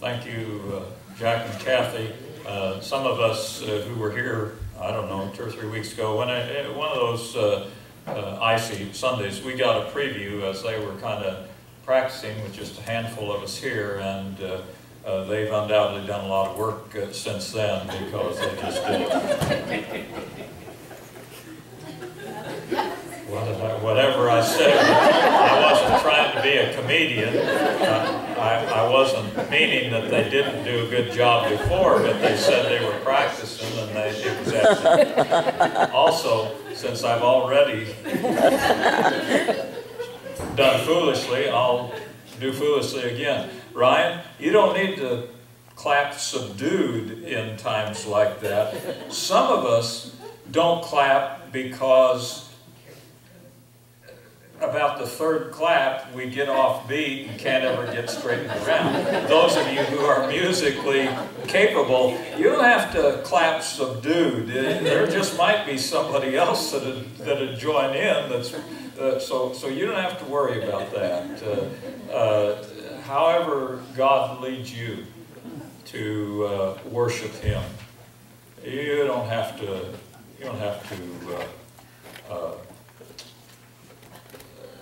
Thank you, uh, Jack and Kathy. Uh, some of us uh, who were here, I don't know, two or three weeks ago, when I, eh, one of those icy Sundays, we got a preview as they were kind of practicing with just a handful of us here, and uh, uh, they've undoubtedly done a lot of work uh, since then because they just did. What- Whatever I said, I wasn't trying to be a comedian. I, I wasn't meaning that they didn't do a good job before, but they said they were practicing and they. Also, since I've already done foolishly, I'll do foolishly again. Ryan, you don't need to clap subdued in times like that. Some of us don't clap because about the third clap, we get off beat and can't ever get straightened around. Those of you who are musically capable, you have to clap subdued. There just might be somebody else that that'd join in. That's uh, so so you don't have to worry about that. Uh, uh, however, God leads you to uh, worship Him. You don't have to. You don't have to.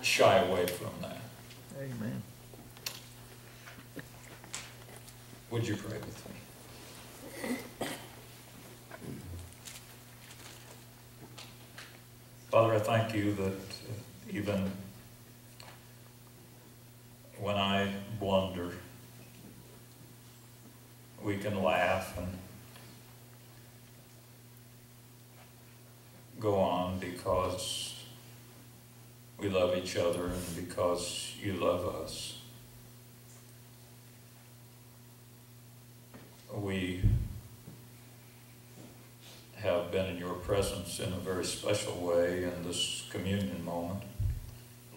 Shy away from that. Amen. Would you pray with me? Father, I thank you that even when I blunder, we can laugh and go on because we love each other and because you love us. We have been in your presence in a very special way in this communion moment,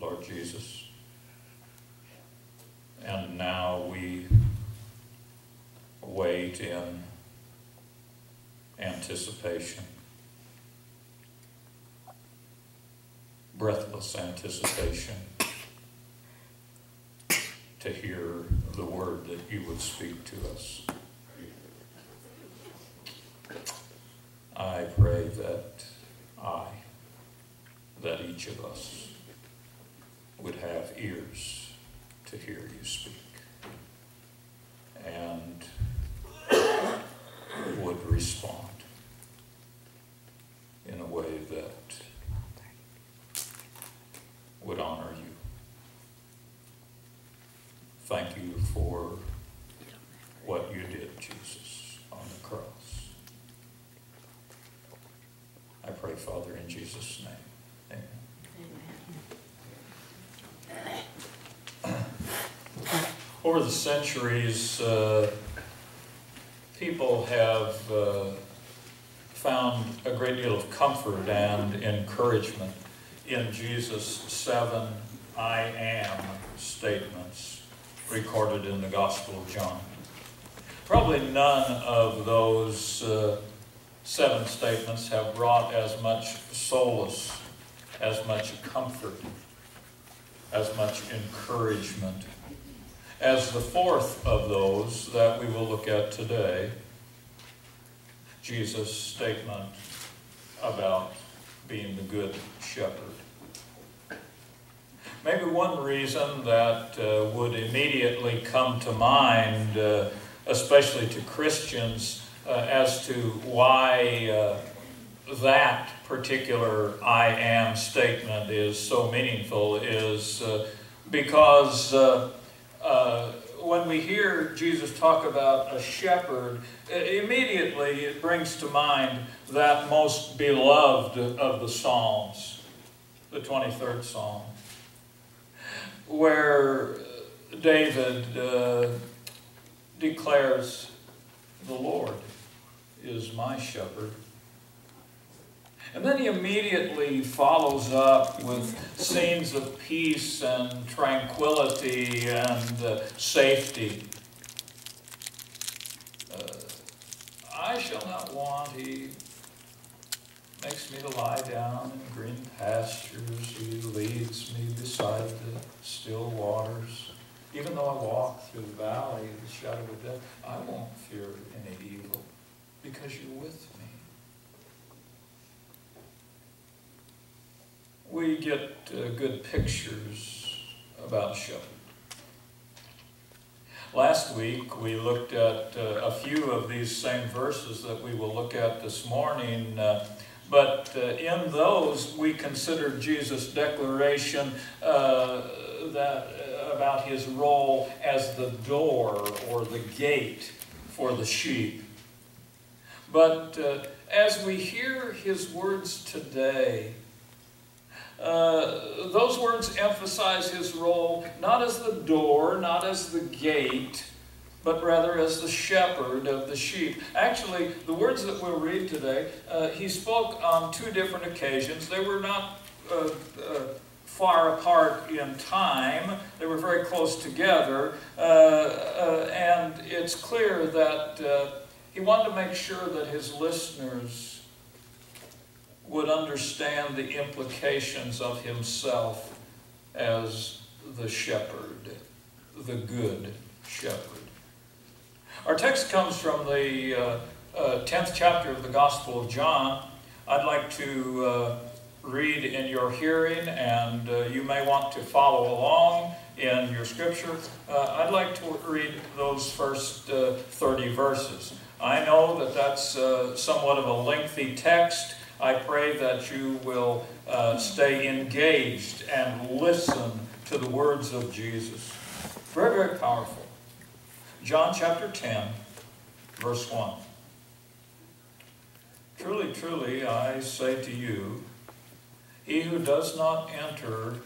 Lord Jesus. And now we wait in anticipation. Breathless anticipation to hear the word that you would speak to us. I pray that I, that each of us would have ears to hear you speak and would respond in a way that would honor you. Thank you for what you did, Jesus, on the cross. I pray, Father, in Jesus' name. Amen. Over the centuries, uh, people have uh, found a great deal of comfort and encouragement in Jesus' seven I am statements recorded in the Gospel of John. Probably none of those uh, seven statements have brought as much solace, as much comfort, as much encouragement as the fourth of those that we will look at today Jesus' statement about being the good shepherd. Maybe one reason that uh, would immediately come to mind, uh, especially to Christians, uh, as to why uh, that particular I am statement is so meaningful is uh, because uh, when we hear Jesus talk about a shepherd, immediately it brings to mind that most beloved of the Psalms, the 23rd Psalm where David uh, declares, The Lord is my shepherd. And then he immediately follows up with scenes of peace and tranquility and uh, safety. Uh, I shall not want, he makes me to lie down in green pastures. He leads me beside the still waters. Even though I walk through the valley of the shadow of death, I won't fear any evil because you're with me. We get uh, good pictures about shepherd. Last week we looked at uh, a few of these same verses that we will look at this morning. Uh, but uh, in those, we considered Jesus' declaration uh, that, uh, about his role as the door or the gate for the sheep. But uh, as we hear his words today, uh, those words emphasize his role not as the door, not as the gate, but rather as the shepherd of the sheep. Actually, the words that we'll read today, uh, he spoke on two different occasions. They were not uh, uh, far apart in time, they were very close together, uh, uh, and it's clear that uh, he wanted to make sure that his listeners would understand the implications of himself as the shepherd, the good shepherd. Our text comes from the uh, uh, 10th chapter of the Gospel of John. I'd like to uh, read in your hearing, and uh, you may want to follow along in your scripture. Uh, I'd like to read those first uh, 30 verses. I know that that's somewhat of a lengthy text. I pray that you will stay engaged and listen to the words of Jesus. Very, very powerful. John chapter 10, verse 1. Truly, truly, I say to you, he who does not enter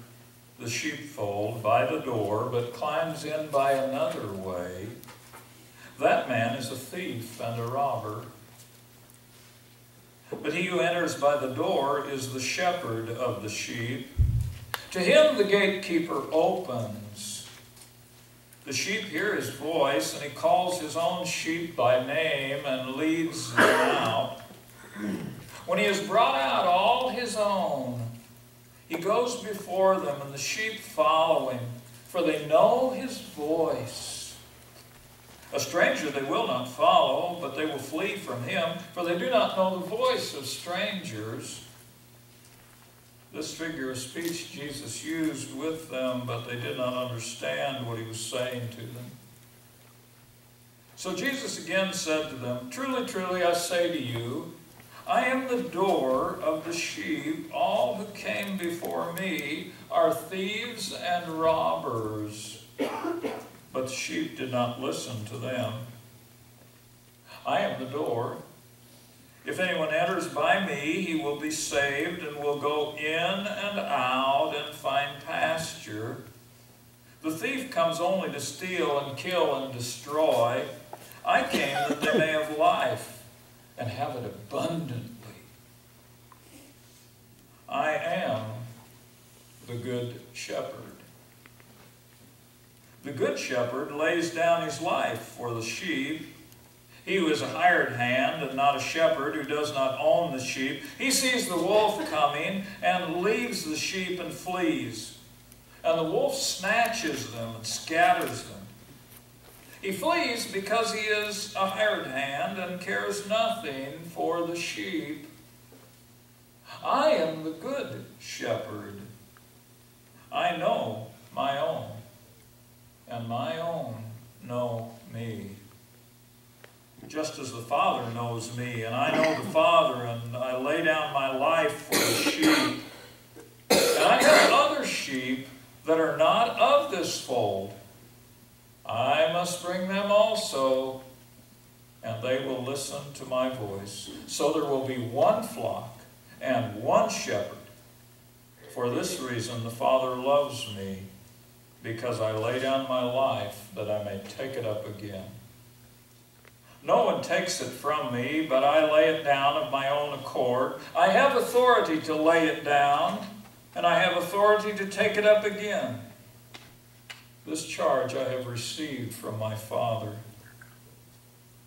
the sheepfold by the door, but climbs in by another way, that man is a thief and a robber. But he who enters by the door is the shepherd of the sheep. To him the gatekeeper opens. The sheep hear his voice, and he calls his own sheep by name and leads them out. When he has brought out all his own, he goes before them, and the sheep follow him, for they know his voice. A stranger they will not follow, but they will flee from him, for they do not know the voice of strangers. This figure of speech Jesus used with them, but they did not understand what he was saying to them. So Jesus again said to them, Truly, truly, I say to you, I am the door of the sheep. All who came before me are thieves and robbers. But the sheep did not listen to them. I am the door. If anyone enters by me, he will be saved and will go in and out and find pasture. The thief comes only to steal and kill and destroy. I came that they may have life and have it abundantly. I am the good shepherd. The good shepherd lays down his life for the sheep. He who is a hired hand and not a shepherd, who does not own the sheep, he sees the wolf coming and leaves the sheep and flees. And the wolf snatches them and scatters them. He flees because he is a hired hand and cares nothing for the sheep. I am the good shepherd. I know my own, and my own know me just as the Father knows me, and I know the Father, and I lay down my life for the sheep. And I have other sheep that are not of this fold. I must bring them also, and they will listen to my voice. So there will be one flock and one shepherd. For this reason the Father loves me, because I lay down my life that I may take it up again. No one takes it from me, but I lay it down of my own accord. I have authority to lay it down, and I have authority to take it up again. This charge I have received from my Father.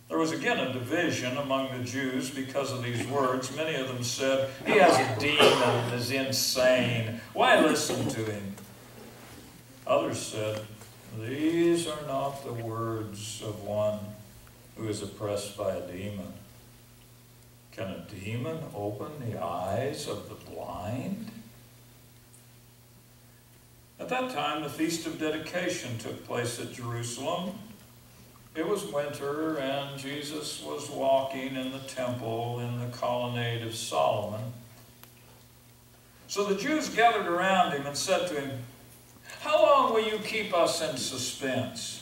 There was again a division among the Jews because of these words. Many of them said, He has a demon and is insane. Why listen to him? Others said, These are not the words of one who is oppressed by a demon. Can a demon open the eyes of the blind? At that time, the Feast of Dedication took place at Jerusalem. It was winter, and Jesus was walking in the temple in the colonnade of Solomon. So the Jews gathered around him and said to him, How long will you keep us in suspense?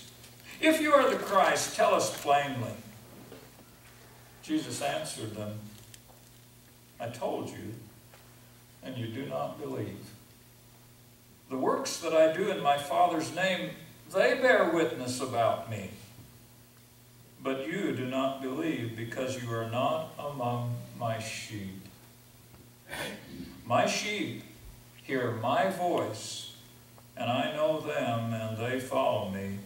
If you are the Christ, tell us plainly. Jesus answered them, I told you, and you do not believe. The works that I do in my Father's name, they bear witness about me. But you do not believe because you are not among my sheep. My sheep hear my voice, and I know them, and they follow me.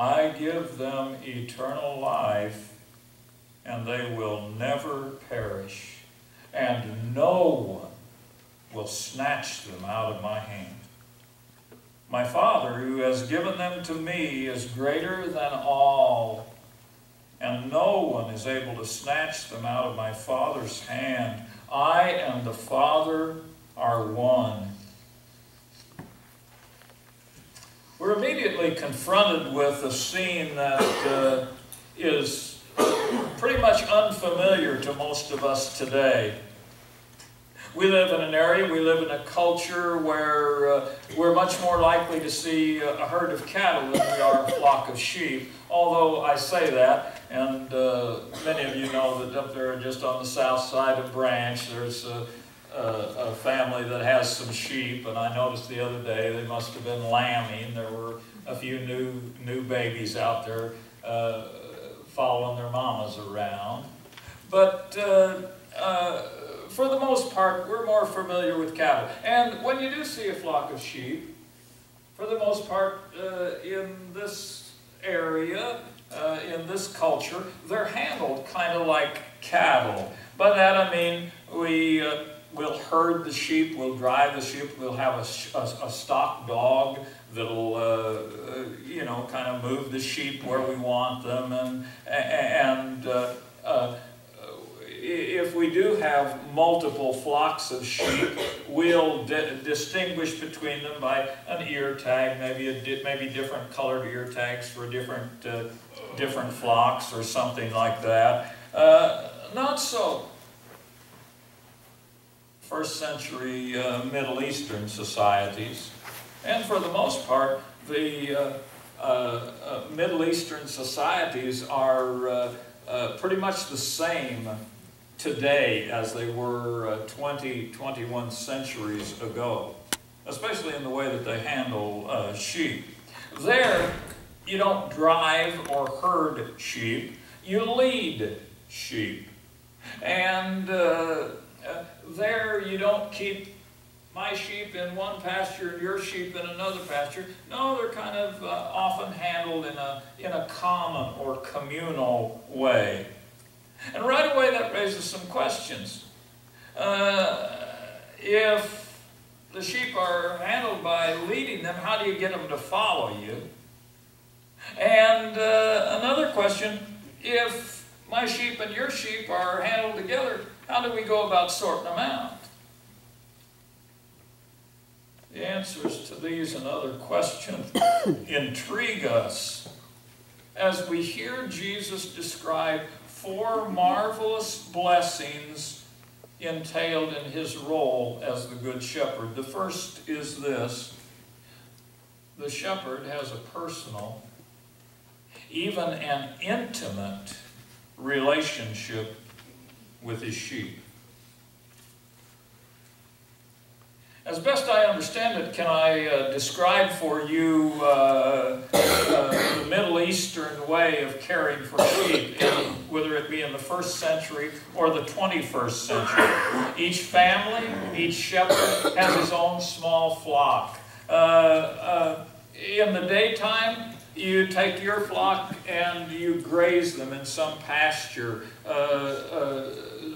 I give them eternal life, and they will never perish, and no one will snatch them out of my hand. My Father, who has given them to me, is greater than all, and no one is able to snatch them out of my Father's hand. I and the Father are one. We're immediately confronted with a scene that uh, is pretty much unfamiliar to most of us today. We live in an area, we live in a culture where uh, we're much more likely to see a herd of cattle than we are a flock of sheep. Although I say that, and uh, many of you know that up there just on the south side of Branch, there's a, a, family that has some sheep, and I noticed the other day they must have been lambing. There were a few new, new babies out there uh, following their mamas around. But uh, uh for the most part, we're more familiar with cattle. And when you do see a flock of sheep, for the most part, uh, in this area, uh, in this culture, they're handled kind of like cattle. By that I mean we will herd the sheep, we'll drive the sheep, we'll have a, a, a stock dog that'll, uh, uh, you know, kind of move the sheep where we want them, and and uh, uh, if we do have multiple flocks of sheep, we'll distinguish between them by an ear tag, maybe a di maybe different colored ear tags for different uh, different flocks or something like that. Uh, not so. First century uh, Middle Eastern societies, and for the most part, the uh, uh, uh, Middle Eastern societies are pretty much the same today as they were uh, 20, 21 centuries ago, especially in the way that they handle uh, sheep. There, you don't drive or herd sheep, you lead sheep. And uh, uh there, you don't keep my sheep in one pasture and your sheep in another pasture. No, they're kind of uh, often handled in a, in a common or communal way. And right away that raises some questions. Uh, if the sheep are handled by leading them, how do you get them to follow you? And uh, another question, if my sheep and your sheep are handled together, how do we go about sorting them out? The answers to these and other questions intrigue us as we hear Jesus describe four marvelous blessings entailed in his role as the Good Shepherd. The first is this the shepherd has a personal, even an intimate relationship with his sheep. As best I understand it, can I uh, describe for you uh, uh, the Middle Eastern way of caring for sheep, in, whether it be in the first century or the 21st century? Each family, each shepherd has his own small flock. Uh, uh, in the daytime, you take your flock and you graze them in some pasture uh,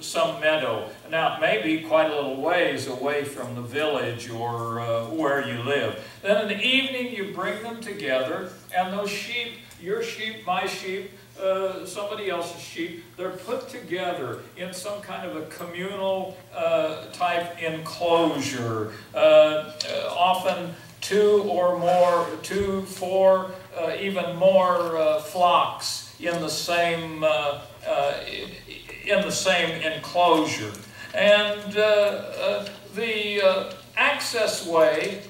some meadow. Now, it may be quite a little ways away from the village or uh, where you live. Then in the evening, you bring them together, and those sheep, your sheep, my sheep, uh, somebody else's sheep, they're put together in some kind of a communal uh, type enclosure. Uh, uh, often two or more, two, four, uh, even more flocks in the same in the same enclosure. And the access way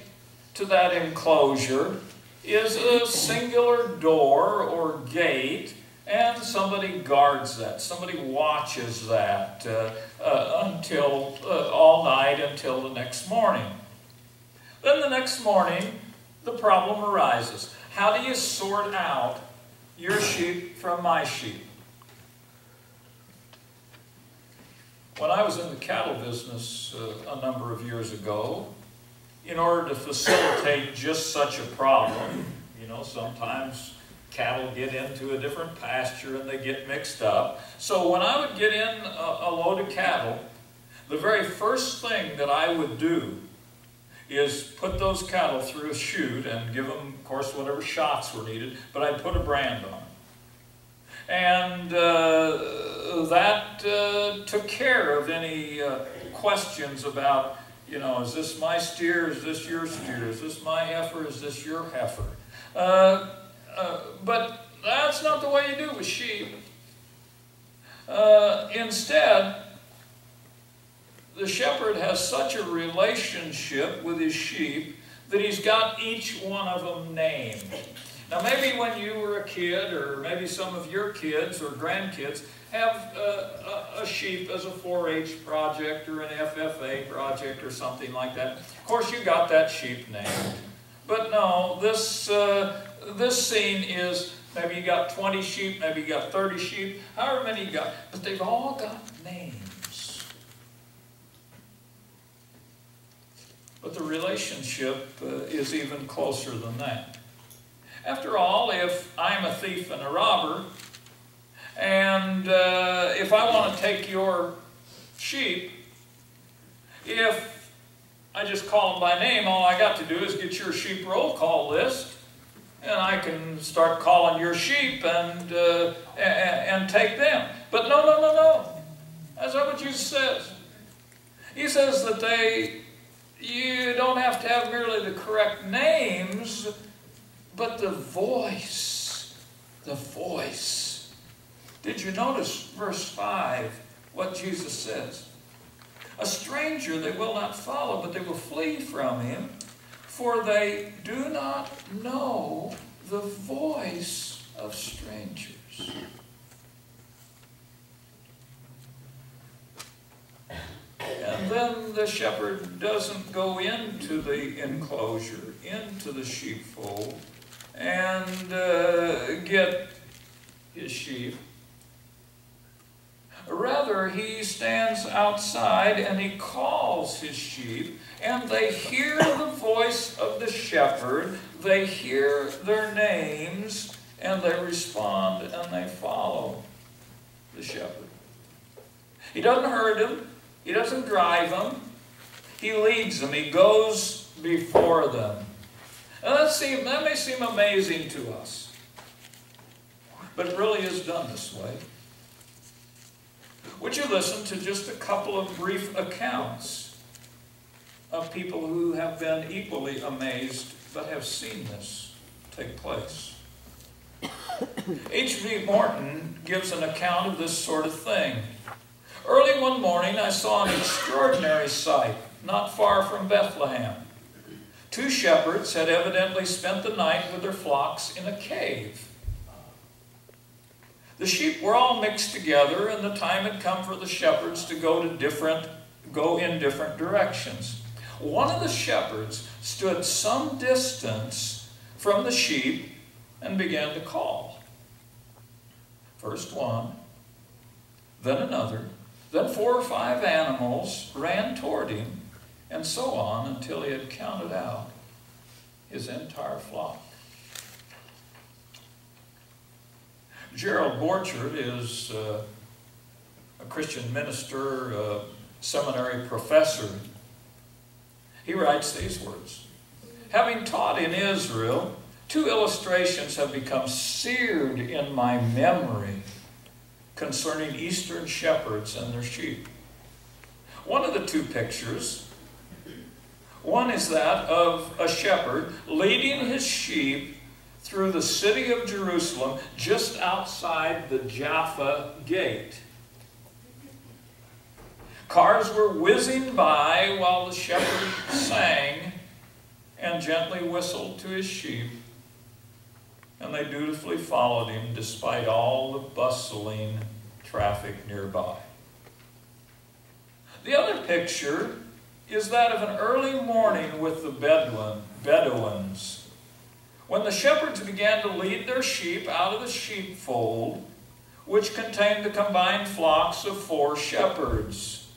to that enclosure is a singular door or gate and somebody guards that. Somebody watches that uh, uh, until uh, all night until the next morning. Then the next morning, the problem arises. How do you sort out your sheep from my sheep? When I was in the cattle business uh, a number of years ago, in order to facilitate just such a problem, you know, sometimes cattle get into a different pasture and they get mixed up. So when I would get in a, a load of cattle, the very first thing that I would do is put those cattle through a chute and give them, of course, whatever shots were needed, but I'd put a brand on. them. And uh, that uh, took care of any uh, questions about, you know, is this my steer, is this your steer, is this my heifer, is this your heifer? Uh, uh, but that's not the way you do with sheep. Uh, instead, the shepherd has such a relationship with his sheep that he's got each one of them named. Now, maybe when you were a kid, or maybe some of your kids or grandkids have uh, a, a, sheep as a 4-H project or an FFA project or something like that. Of course, you got that sheep named. But no, this uh, this scene is maybe you got 20 sheep, maybe you got 30 sheep, however many you got, but they've all got names. But the relationship uh, is even closer than that. After all, if I'm a thief and a robber, and uh, if I want to take your sheep, if I just call them by name, all I got to do is get your sheep roll call list, and I can start calling your sheep and, uh, and, and take them. But no, no, no, no. That's not what Jesus says. He says that they, you don't have to have merely the correct names, but the voice. The voice. Did you notice verse 5, what Jesus says? A stranger they will not follow, but they will flee from him for they do not know the voice of strangers. And then the shepherd doesn't go into the enclosure, into the sheepfold, and uh, get his sheep. Rather, he stands outside and he calls his sheep and they hear the voice of the shepherd, they hear their names, and they respond and they follow the shepherd. He doesn't hurt them, he doesn't drive them, he leads them, he goes before them. And that, seem, that may seem amazing to us, but it really is done this way. Would you listen to just a couple of brief accounts of people who have been equally amazed but have seen this take place. H.V. Morton gives an account of this sort of thing. Early one morning, I saw an extraordinary sight not far from Bethlehem. Two shepherds had evidently spent the night with their flocks in a cave. The sheep were all mixed together, and the time had come for the shepherds to go to different, go in different directions. One of the shepherds stood some distance from the sheep and began to call. First one, then another, then four or five animals ran toward him, and so on until he had counted out his entire flock. Gerald Borchert is uh, a Christian minister, a seminary professor. He writes these words Having taught in Israel, two illustrations have become seared in my memory concerning eastern shepherds and their sheep. One of the two pictures, one is that of a shepherd leading his sheep through the city of Jerusalem just outside the Jaffa gate. Cars were whizzing by while the shepherd sang and gently whistled to his sheep, and they dutifully followed him despite all the bustling traffic nearby. The other picture is that of an early morning with the Bedouin, Bedouins. When the shepherds began to lead their sheep out of the sheepfold, which contained the combined flocks of four shepherds.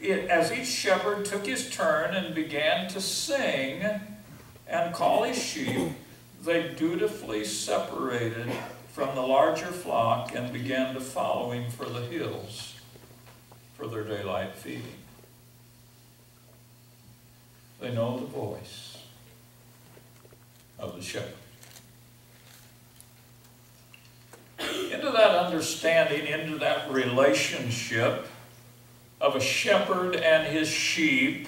It, as each shepherd took his turn and began to sing and call his sheep, they dutifully separated from the larger flock and began to follow him for the hills for their daylight feeding. They know the voice of the shepherd. Into that understanding, into that relationship of a shepherd and his sheep,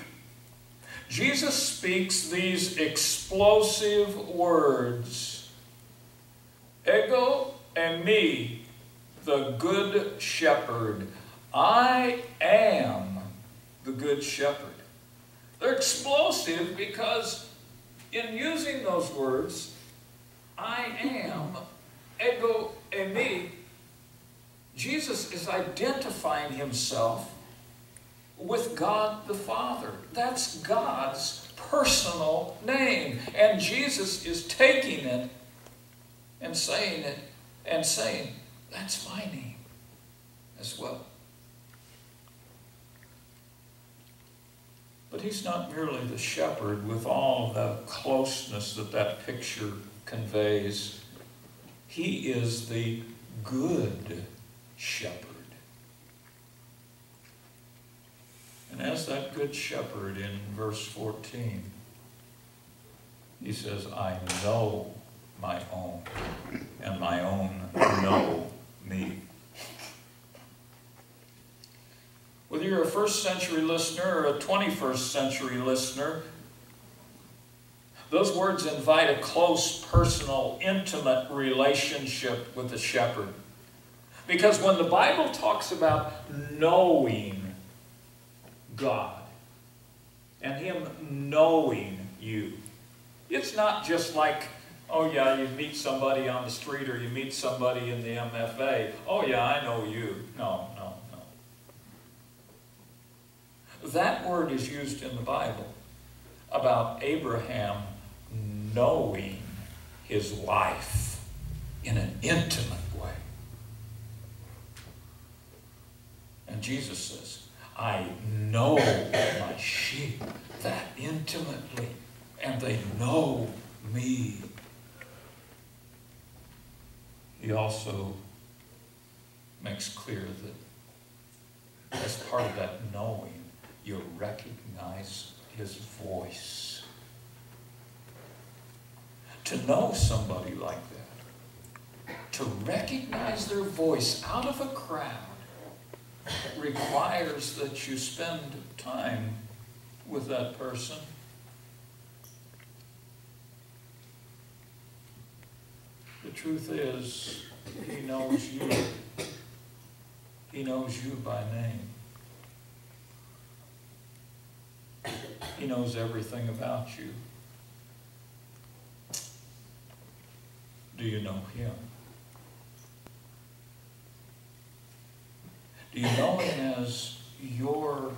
Jesus speaks these explosive words Ego eimi, the good shepherd. I am the good shepherd. They're explosive because in using those words, I am, ego eimi, Jesus is identifying himself with God the Father. That's God's personal name. And Jesus is taking it and saying it and saying, That's my name as well. But he's not merely the shepherd with all the closeness that that picture conveys. He is the good shepherd. And as that good shepherd in verse 14, he says, I know my own, and my own know me. Whether you're a first century listener or a 21st century listener, those words invite a close, personal, intimate relationship with the shepherd. Because when the Bible talks about knowing God and Him knowing you, it's not just like, oh yeah, you meet somebody on the street or you meet somebody in the MFA. Oh yeah, I know you. No, no, no. That word is used in the Bible about Abraham knowing his wife in an intimate way. And Jesus says, I know my sheep that intimately, and they know me. He also makes clear that as part of that knowing, you recognize his voice. To know somebody like that, to recognize their voice out of a crowd, requires that you spend time with that person. The truth is, he knows you. He knows you by name. He knows everything about you. Do you know Him? Do you know Him as your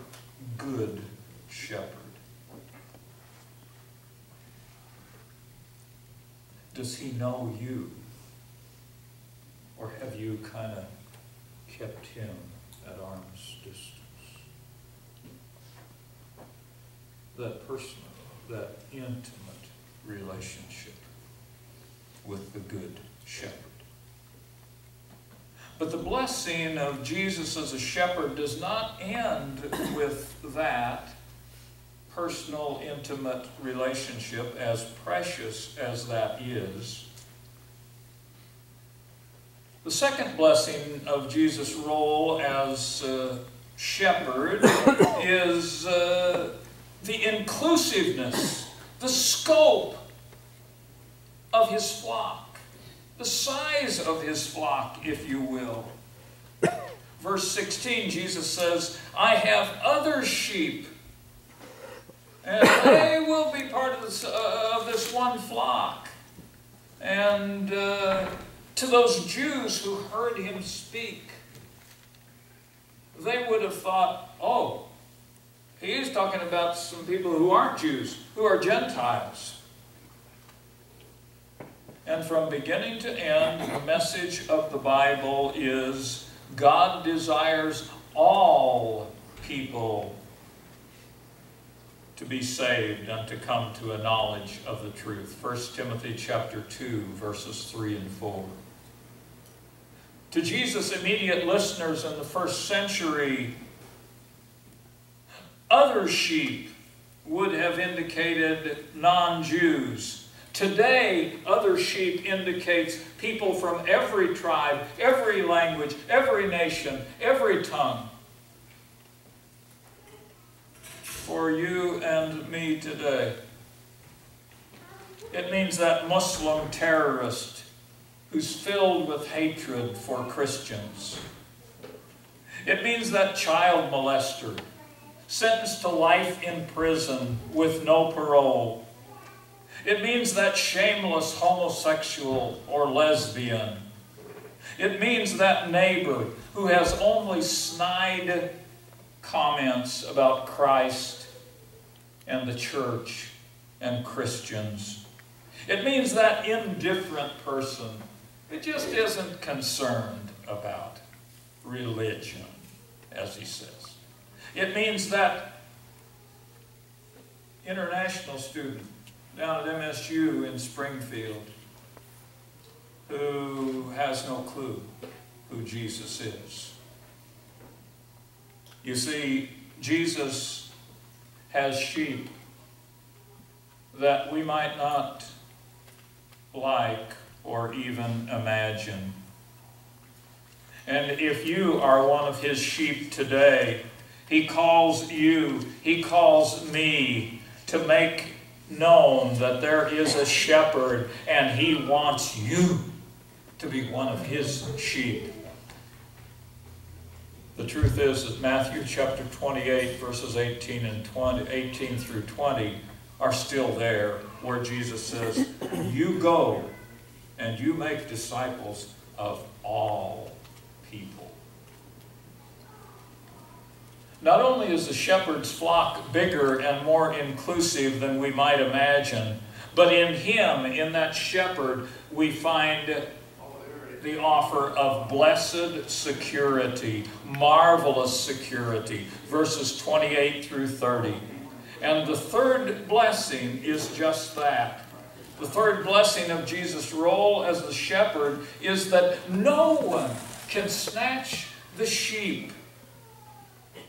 good shepherd? Does He know you? Or have you kind of kept Him at arm's distance? that personal, that intimate relationship with the Good Shepherd. But the blessing of Jesus as a shepherd does not end with that personal, intimate relationship, as precious as that is. The second blessing of Jesus' role as uh, shepherd is uh, the inclusiveness, the scope of his flock, the size of his flock, if you will. Verse 16, Jesus says, I have other sheep, and they will be part of this, uh, of this one flock. And uh, to those Jews who heard him speak, they would have thought, oh, he is talking about some people who aren't Jews, who are Gentiles. And from beginning to end, the message of the Bible is God desires all people to be saved and to come to a knowledge of the truth. 1 Timothy chapter 2, verses 3 and 4. To Jesus' immediate listeners in the first century, other sheep would have indicated non-Jews Today, other sheep indicates people from every tribe, every language, every nation, every tongue. For you and me today, it means that Muslim terrorist who's filled with hatred for Christians. It means that child molester sentenced to life in prison with no parole it means that shameless homosexual or lesbian. It means that neighbor who has only snide comments about Christ and the church and Christians. It means that indifferent person who just isn't concerned about religion, as he says. It means that international student down at MSU in Springfield who has no clue who Jesus is. You see, Jesus has sheep that we might not like or even imagine. And if you are one of his sheep today, he calls you, he calls me to make known that there is a shepherd and he wants you to be one of his sheep. The truth is that Matthew chapter 28 verses 18 and 20, 18 through 20 are still there where Jesus says, you go and you make disciples of all people. Not only is the shepherd's flock bigger and more inclusive than we might imagine, but in him, in that shepherd, we find the offer of blessed security, marvelous security, verses 28 through 30. And the third blessing is just that. The third blessing of Jesus' role as the shepherd is that no one can snatch the sheep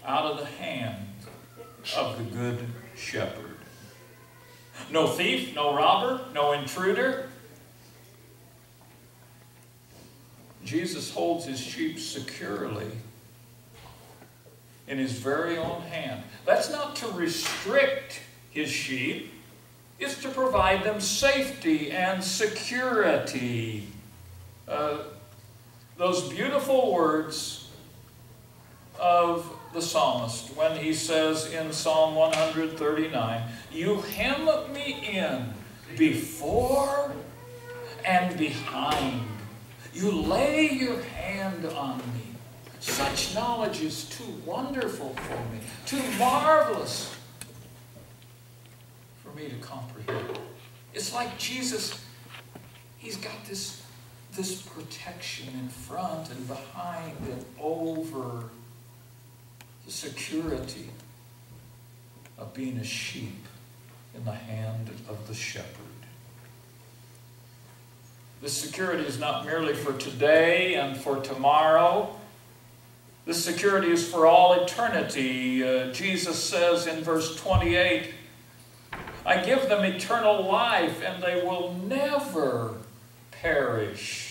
out of the hand of the good shepherd. No thief, no robber, no intruder. Jesus holds his sheep securely in his very own hand. That's not to restrict his sheep, it's to provide them safety and security. Uh, those beautiful words the psalmist when he says in Psalm 139, You hem me in before and behind. You lay your hand on me. Such knowledge is too wonderful for me, too marvelous for me to comprehend. It's like Jesus, he's got this, this protection in front and behind and over the security of being a sheep in the hand of the shepherd. This security is not merely for today and for tomorrow. This security is for all eternity. Uh, Jesus says in verse 28, I give them eternal life and they will never perish.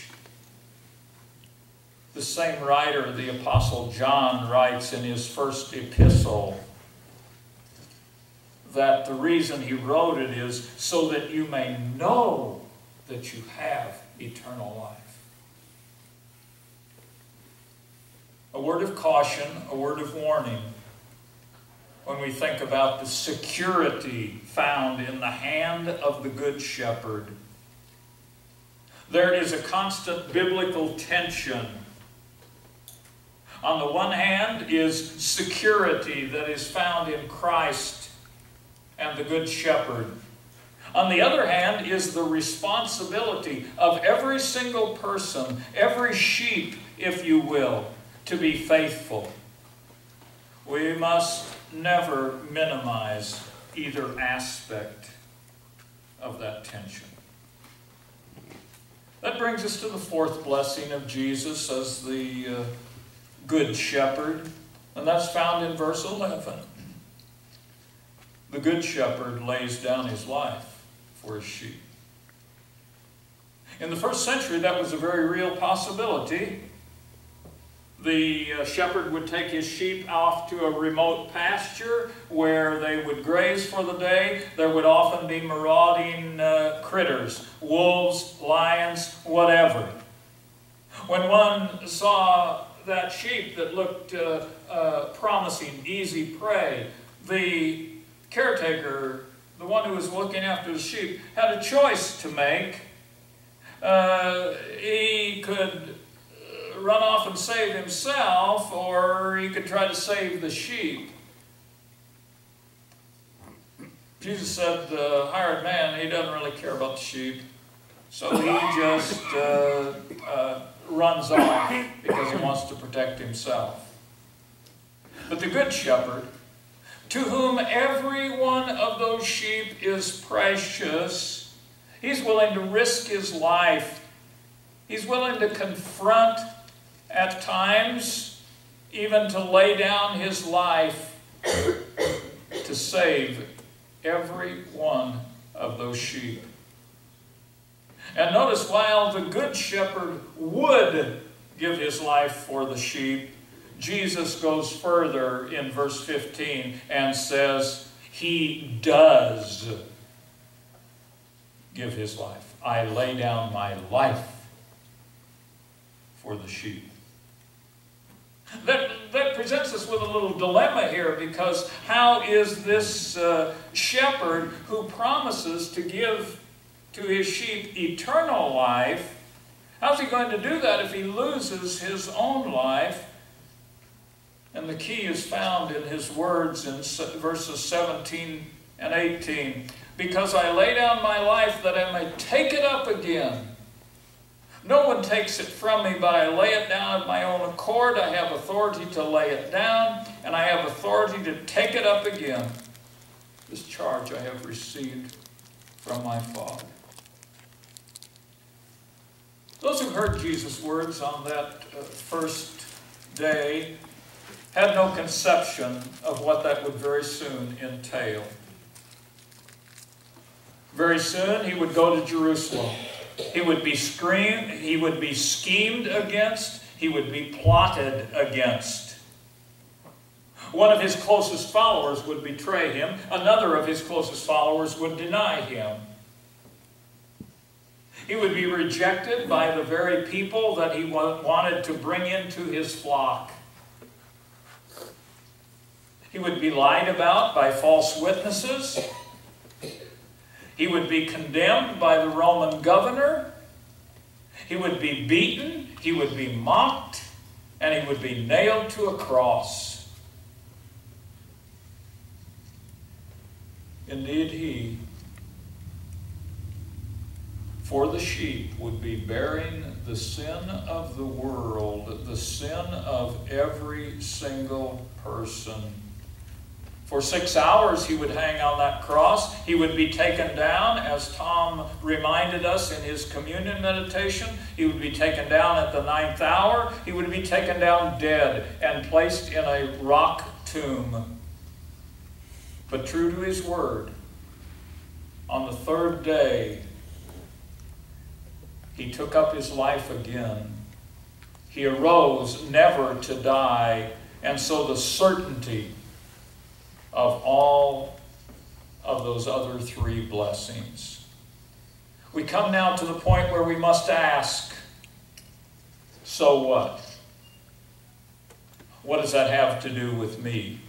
The same writer, the Apostle John, writes in his first epistle that the reason he wrote it is so that you may know that you have eternal life. A word of caution, a word of warning when we think about the security found in the hand of the Good Shepherd. There is a constant biblical tension. On the one hand is security that is found in Christ and the Good Shepherd. On the other hand is the responsibility of every single person, every sheep, if you will, to be faithful. We must never minimize either aspect of that tension. That brings us to the fourth blessing of Jesus as the uh, Good Shepherd, and that's found in verse 11. The Good Shepherd lays down his life for his sheep. In the first century, that was a very real possibility the uh, shepherd would take his sheep off to a remote pasture where they would graze for the day. There would often be marauding uh, critters, wolves, lions, whatever. When one saw that sheep that looked uh, uh promising, easy prey, the caretaker, the one who was looking after the sheep, had a choice to make. Uh, he could run off and save himself, or he could try to save the sheep. Jesus said the hired man, he doesn't really care about the sheep. So he just uh, uh, runs off because he wants to protect himself. But the good shepherd, to whom every one of those sheep is precious, he's willing to risk his life. He's willing to confront at times even to lay down his life to save every one of those sheep. And notice, while the Good Shepherd would give his life for the sheep, Jesus goes further in verse 15 and says, He does give his life. I lay down my life for the sheep. That, that presents us with a little dilemma here because how is this uh, shepherd who promises to give to his sheep eternal life, how's he going to do that if he loses his own life? And the key is found in his words in verses 17 and 18. Because I lay down my life that I may take it up again. No one takes it from me, but I lay it down of my own accord. I have authority to lay it down, and I have authority to take it up again. This charge I have received from my Father. Those who heard Jesus' words on that uh, first day had no conception of what that would very soon entail. Very soon he would go to Jerusalem. He would be screamed, he would be schemed against, he would be plotted against. One of his closest followers would betray him, another of his closest followers would deny him. He would be rejected by the very people that he wanted to bring into his flock. He would be lied about by false witnesses. He would be condemned by the Roman governor. He would be beaten. He would be mocked. And he would be nailed to a cross. Indeed, he, for the sheep, would be bearing the sin of the world, the sin of every single person For six hours he would hang on that cross. He would be taken down, as Tom reminded us in his communion meditation. He would be taken down at the ninth hour. He would be taken down dead and placed in a rock tomb. But true to his word, on the third day, he took up his life again. He arose never to die, and so the certainty of all of those other three blessings. We come now to the point where we must ask so what? What does that have to do with me?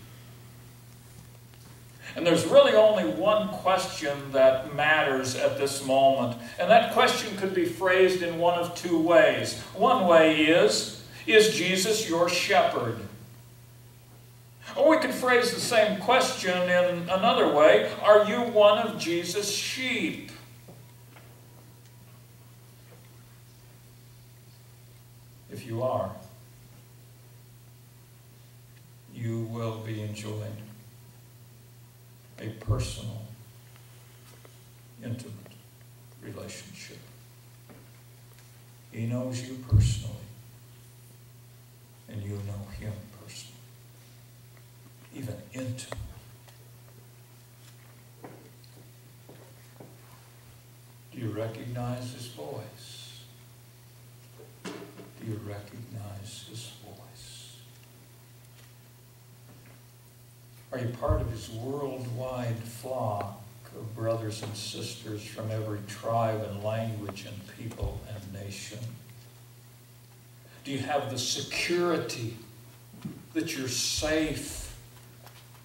And there's really only one question that matters at this moment. And that question could be phrased in one of two ways. One way is Is Jesus your shepherd? Or we could phrase the same question in another way Are you one of Jesus' sheep? If you are, you will be enjoying a personal, intimate relationship. He knows you personally, and you know him personally, even intimately. Do you recognize his voice? Do you recognize his voice? Are you part of his worldwide flock of brothers and sisters from every tribe and language and people and nation? Do you have the security that you're safe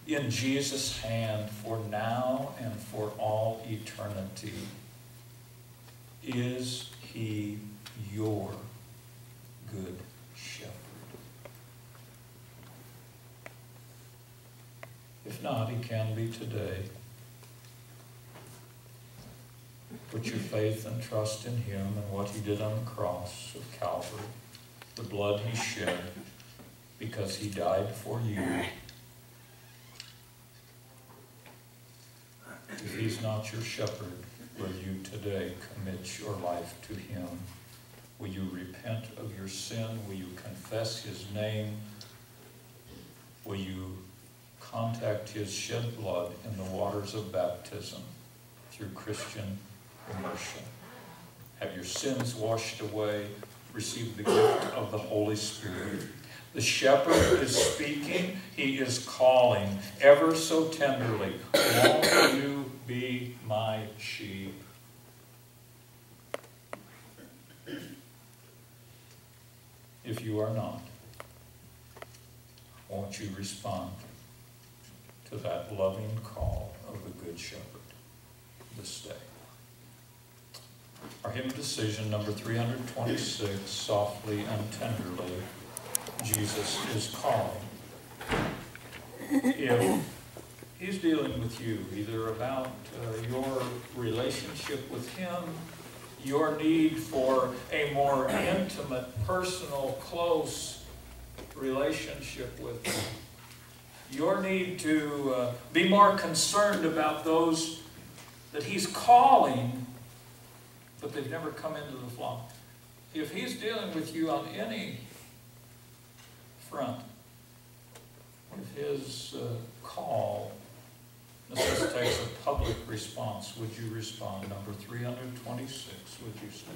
in Jesus' hand for now and for all eternity? Is he your good shepherd? If not, he can be today. Put your faith and trust in him and what he did on the cross of Calvary, the blood he shed because he died for you. If he's not your shepherd, will you today commit your life to him? Will you repent of your sin? Will you confess his name? Will you contact his shed blood in the waters of baptism through Christian immersion? Have your sins washed away? Receive the gift of the Holy Spirit. The shepherd is speaking, he is calling ever so tenderly. Won't you be my sheep? If you are not, won't you respond to that loving call of the Good Shepherd this day? Our hymn decision, number 326, softly and tenderly, Jesus is calling. If he's dealing with you, either about uh, your relationship with him, your need for a more intimate, personal, close relationship with him, your need to uh, be more concerned about those that he's calling, but they've never come into the flock. If he's dealing with you on any front, if his uh, call necessitates a public response, would you respond? Number 326, would you say?